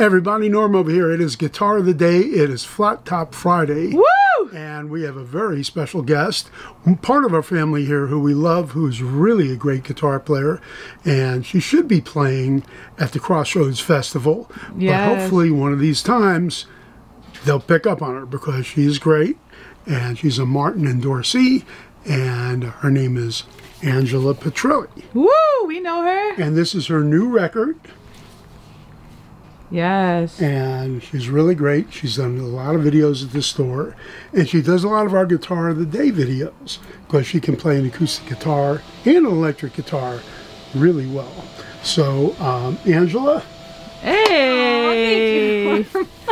Everybody, Norm over here. It is Guitar of the Day. It is Flat Top Friday. Woo! And we have a very special guest, part of our family here who we love, who's really a great guitar player. And she should be playing at the Crossroads Festival. But hopefully, one of these times, they'll pick up on her because she's great. And she's a Martin endorsee. And her name is Angela Petrilli. Woo! We know her. And this is her new record. Yes. and she's really great. She's done a lot of videos at the store, and she does a lot of our Guitar of the Day videos because she can play an acoustic guitar and an electric guitar really well. So, um, Angela, Hey.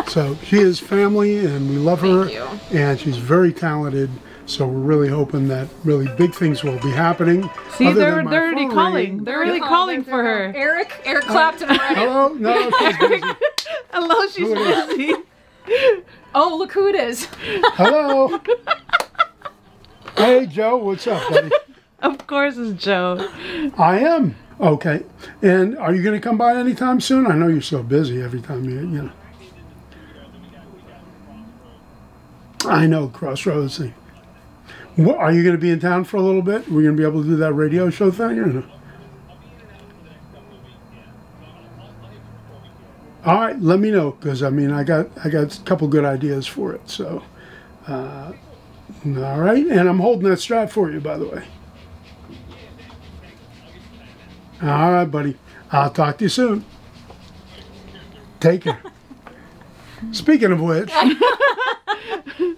so she is family, and we love her, you. and she's very talented. So we're really hoping that really big things will be happening. See, they're they're already calling. ringing. They're really Oh, calling for there- her. Eric, Eric uh, Clapton already. Hello, no, she's busy. Hello, she's Who it busy. Oh, look who it is. Hello. Hey, Joe, what's up, buddy? Of course, it's Joe. I am. Okay. And are you going to come by anytime soon? I know you're so busy every time you, you know. I know, Crossroads thing. What, are you going to be in town for a little bit? We're going to be able to do that radio show thing or no? All right, let me know because I mean I got I got a couple good ideas for it. So, uh, all right, and I'm holding that strap for you, by the way. All right, buddy. I'll talk to you soon. Take care. Speaking of which, Good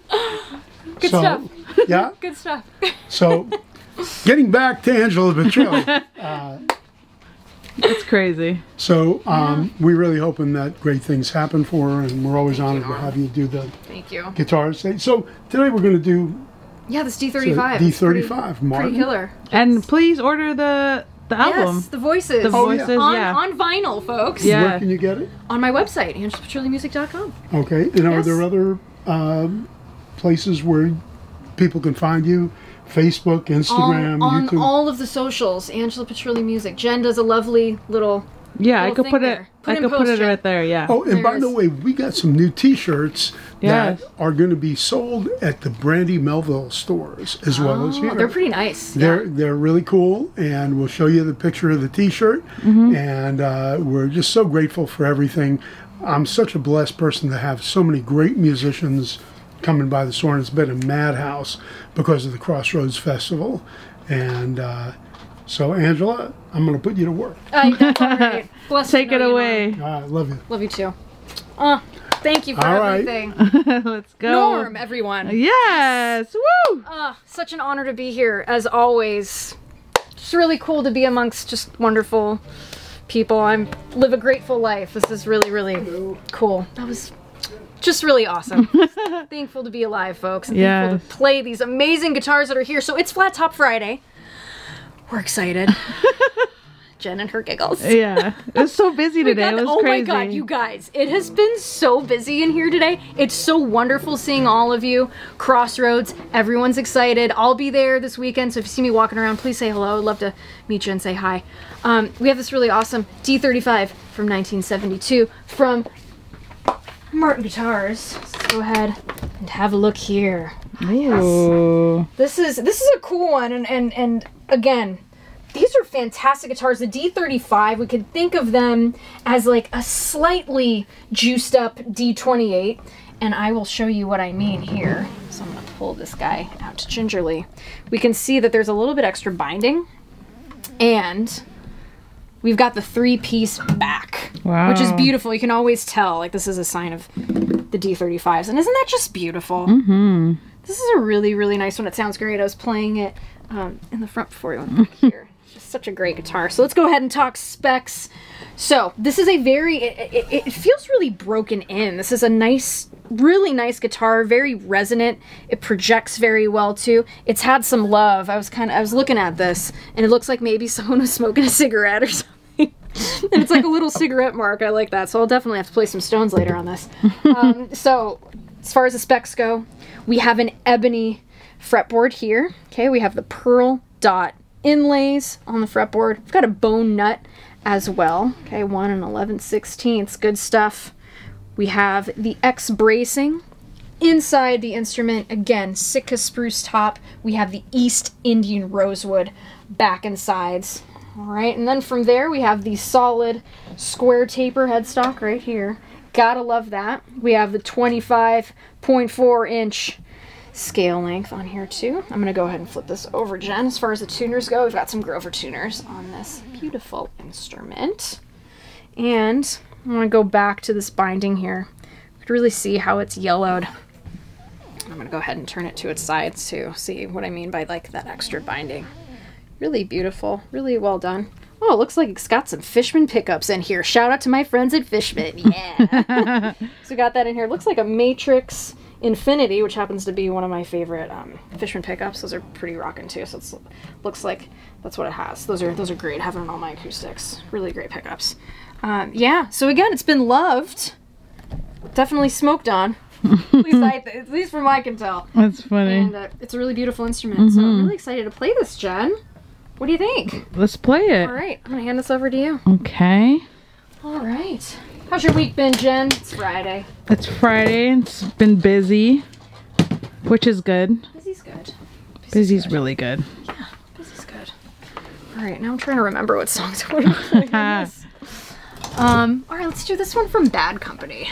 so stuff. Yeah, Good stuff. so getting back to Angela Petrilli. It's crazy. So um, we're really hoping that great things happen for her, and we're always honored to have you do the Thank you. guitars. So today we're going to do Yeah, this D35. D35 Martin. Pretty killer. And please order the the album. Yes, the voices. The Oh, yeah. voices, on, yeah. on vinyl, folks. Yeah. Where can you get it? On my website, angelapetrillimusic.com. Okay. And are there other um, places where people can find you? Facebook, Instagram, on, on YouTube. all of the socials, Angela Petrilli Music. Jen does a lovely little. Yeah, I could thing put it. Put I could put it Jen. right there. Yeah. Oh, and by the way, we got some new T-shirts Yes. that are going to be sold at the Brandy Melville stores as well as Oh, here. they're pretty nice. They're they're really cool, and we'll show you the picture of the T-shirt. Mm-hmm. And uh, we're just so grateful for everything. I'm such a blessed person to have so many great musicians coming by the store, and it's been a madhouse because of the Crossroads Festival. And uh, so, Angela, I'm going to put you to work. Uh, that's all right. Bless Take you, it know you away. Uh, I love you. Love you too. Uh, thank you for All right. everything. Let's go. Norm, everyone. Yes. Woo. Uh, such an honor to be here, as always. It's really cool to be amongst just wonderful people. I'm live a grateful life. This is really, really cool. That was just really awesome. thankful to be alive, folks. Yes. thankful to play these amazing guitars that are here. So it's Flat Top Friday. We're excited. Jen and her giggles. Yeah. It was so busy today. got It the- was oh crazy. my god, you guys. It has been so busy in here today. It's so wonderful seeing all of you. Crossroads, everyone's excited. I'll be there this weekend, so if you see me walking around, please say hello. I'd love to meet you and say hi. Um, we have this really awesome D35 from 1972 from Martin Guitars. Let's go ahead and have a look here. Ooh. This is this is a cool one, and and and again, these are fantastic guitars. The D35, we could think of them as like a slightly juiced up D28, and I will show you what I mean here. So I'm gonna pull this guy out gingerly. We can see that there's a little bit extra binding, and we've got the three-piece back, which is beautiful. You can always tell like this is a sign of the D35s, and isn't that just beautiful? Mm-hmm. This is a really, really nice one. It sounds great. I was playing it um, in the front before you went back here. Just such a great guitar. So let's go ahead and talk specs. So this is a very, it, it, it feels really broken in. This is a nice, really nice guitar, very resonant. It projects very well too. It's had some love. I was kind of, I was looking at this and it looks like maybe someone was smoking a cigarette or something. and it's like a little cigarette mark. I like that. So I'll definitely have to play some stones later on this. Um, so as far as the specs go, we have an ebony fretboard here. Okay, we have the pearl dot inlays on the fretboard. We've got a bone nut as well. Okay, 1 and 11 sixteenths. Good stuff. We have the X bracing. Inside the instrument, again, Sitka spruce top. We have the East Indian rosewood back and sides. All right, and then from there we have the solid square taper headstock right here. Gotta love that. We have the 25.4 inch scale length on here too. I'm gonna go ahead and flip this over, Jen. As far as the tuners go, we've got some Grover tuners on this beautiful instrument. And I'm gonna go back to this binding here. You could really see how it's yellowed. I'm gonna go ahead and turn it to its sides to see what I mean by like that extra binding. Really beautiful, really well done. Oh, it looks like it's got some Fishman pickups in here. Shout out to my friends at Fishman. Yeah. so we got that in here. It looks like a Matrix Infinity, which happens to be one of my favorite um, Fishman pickups. Those are pretty rocking too. So it looks like that's what it has. Those are those are great. Having all my acoustics, really great pickups. Um, yeah. So again, it's been loved. Definitely smoked on. at, least I, at least from what I can tell. That's funny. And uh, it's a really beautiful instrument. So I'm really excited to play this, Jen. What do you think? Let's play it. All right, I'm gonna hand this over to you. Okay. All right. How's your week been, Jen? It's Friday. It's Friday. It's been busy, which is good. Busy's good. Busy's really good. Yeah, busy's good. All right, now I'm trying to remember what songs I want to play. um. All right, let's do this one from Bad Company.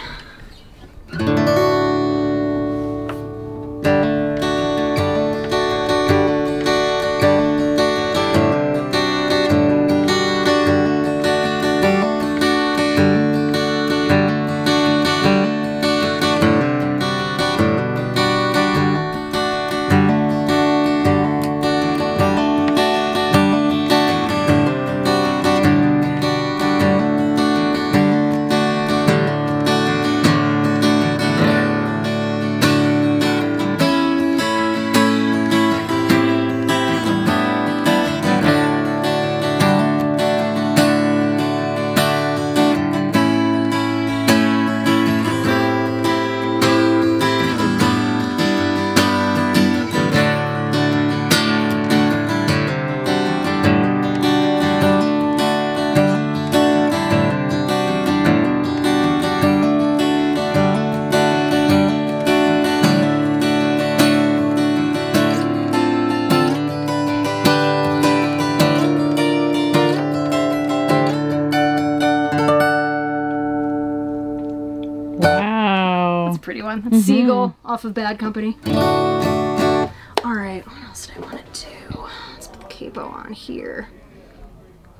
Wow. That's a pretty one. That's Seagull off of Bad Company. All right, what else did I want to do? Let's put the capo on here.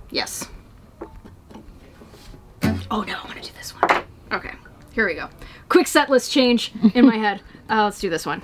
Yes. Oh no, I want to do this one. Okay, here we go. Quick set list change in my head. Uh, let's do this one.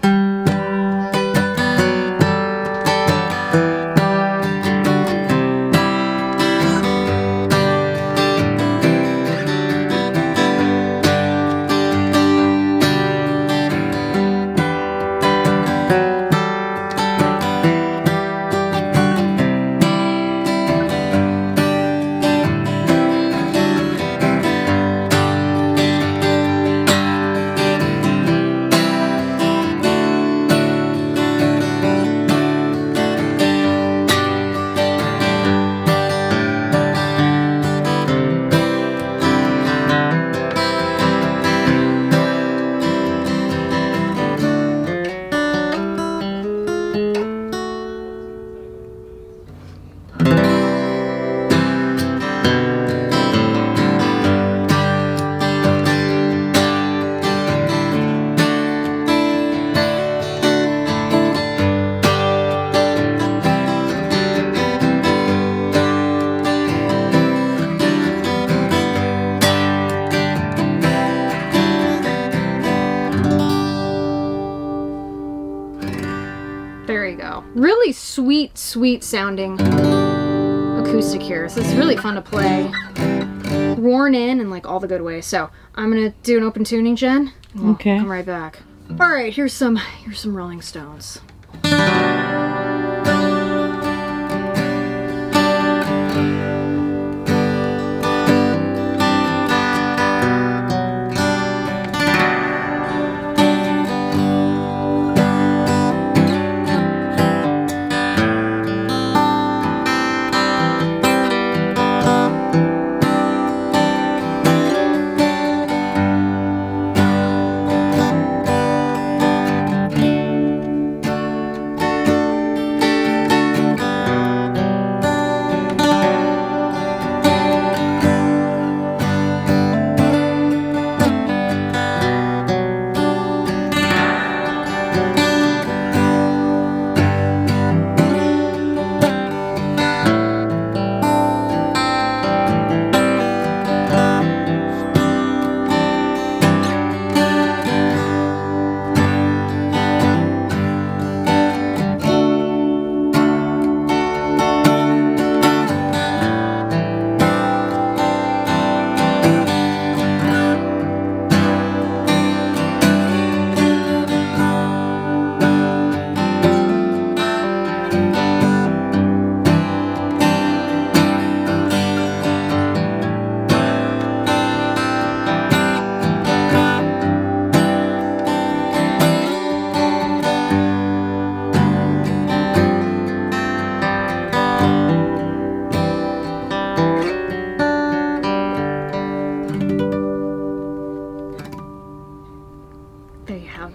There you go. Really sweet, sweet sounding acoustic here. So it's really fun to play. Worn in and like all the good ways. So I'm gonna do an open tuning, Jen. we'll Okay. Come right back. All right, here's some here's some Rolling Stones.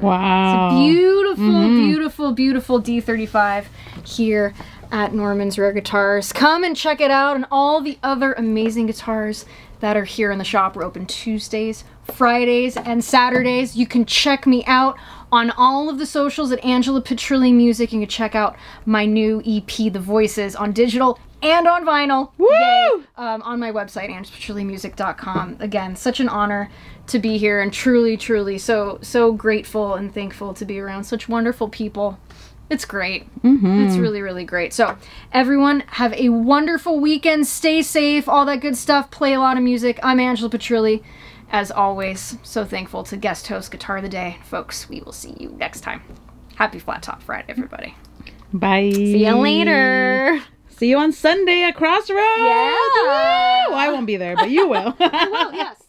Wow. Mm-hmm. Beautiful, beautiful, beautiful D35 here at Norman's Rare Guitars. Come and check it out and all the other amazing guitars that are here in the shop. We're open Tuesdays, Fridays, and Saturdays. You can check me out on all of the socials at Angela Petrilli Music. You can check out my new EP, The Voices, on digital and on vinyl. Woo! Um, on my website, angelapetrillimusic.com. Again, such an honor to be here and truly, truly so, so grateful and thankful to be around such wonderful people. It's great. It's really, really great. So, everyone, have a wonderful weekend. Stay safe, all that good stuff. Play a lot of music. I'm Angela Petrilli. As always, so thankful to guest host Guitar of the Day. Folks, we will see you next time. Happy Flat Top Friday, everybody. Bye. See you later. See you on Sunday at Crossroads. Yeah. Woo! I won't be there, but you will. well, yes.